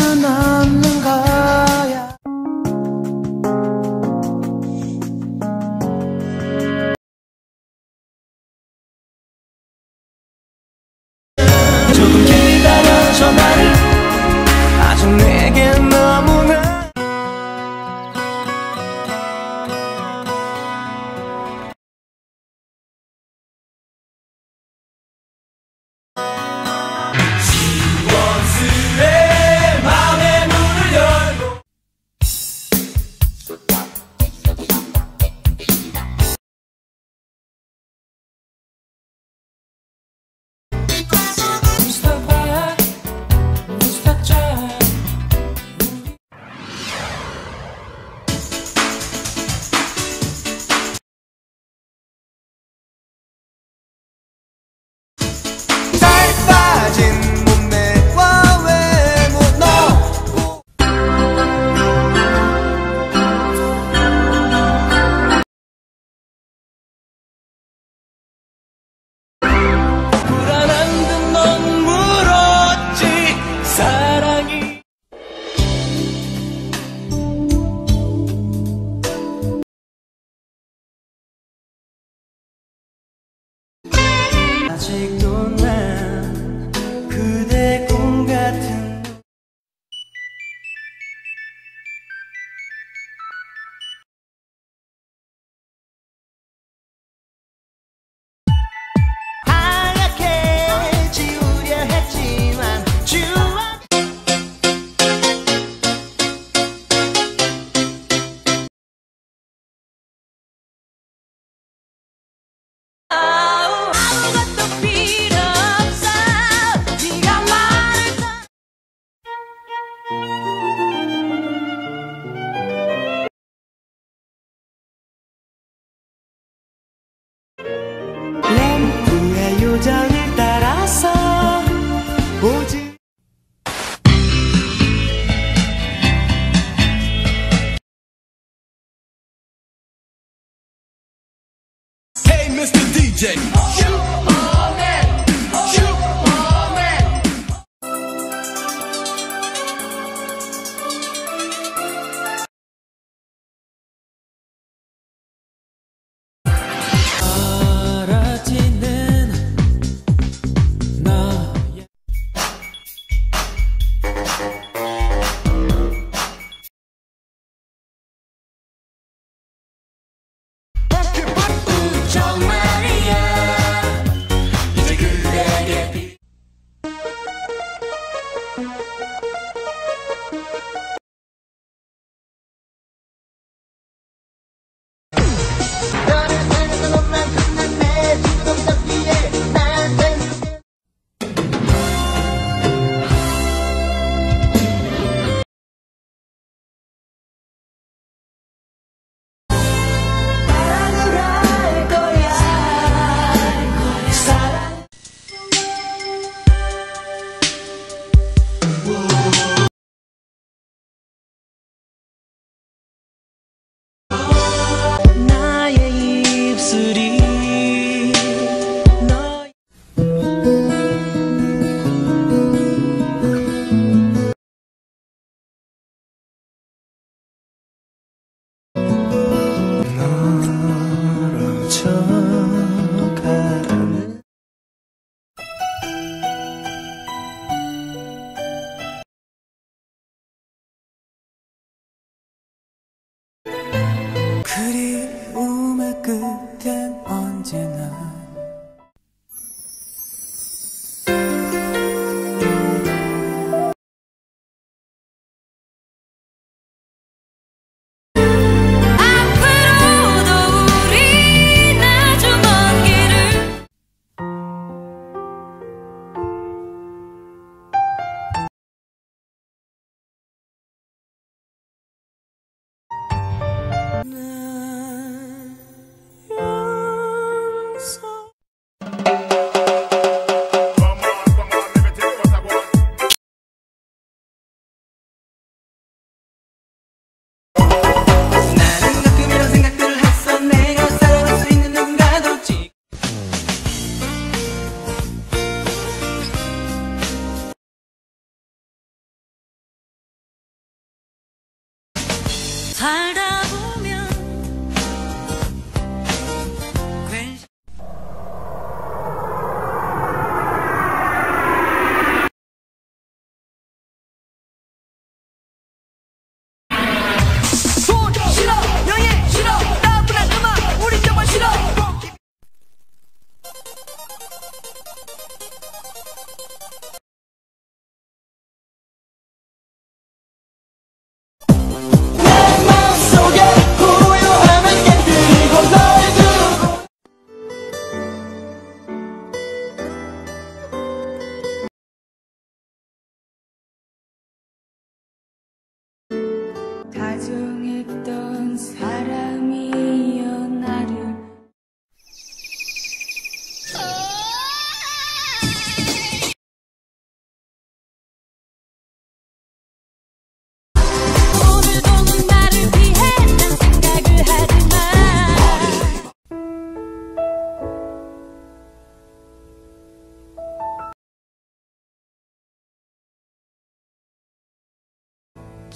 tonight Jenny. 살다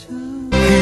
着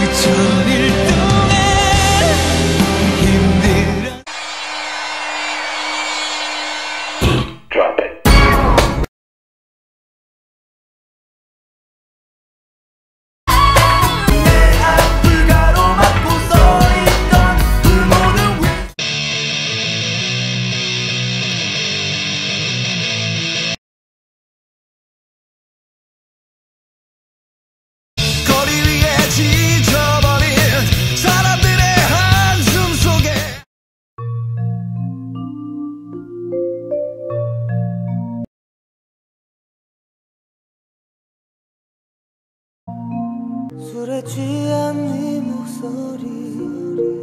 변하지 않는 목소리.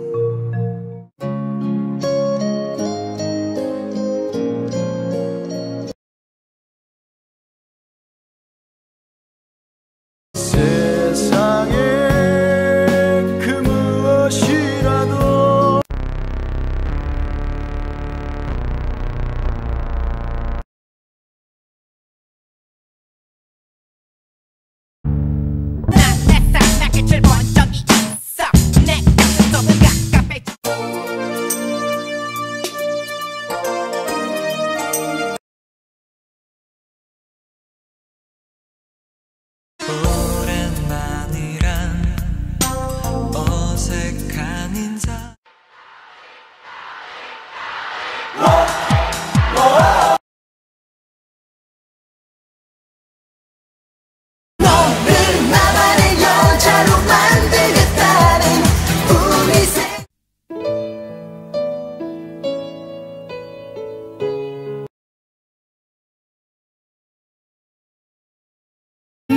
it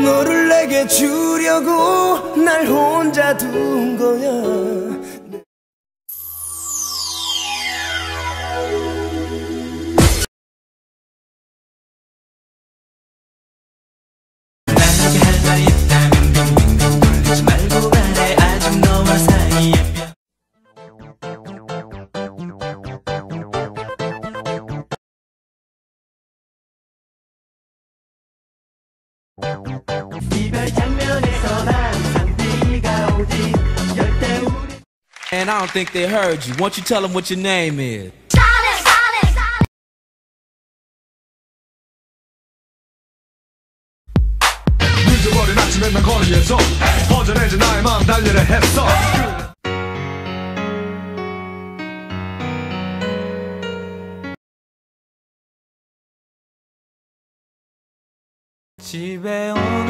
너를 내게 주려고 날 혼자 둔 거야 Wow. And I don't think they heard you. Why don't you tell them what your name is? 잊어버린 집에 온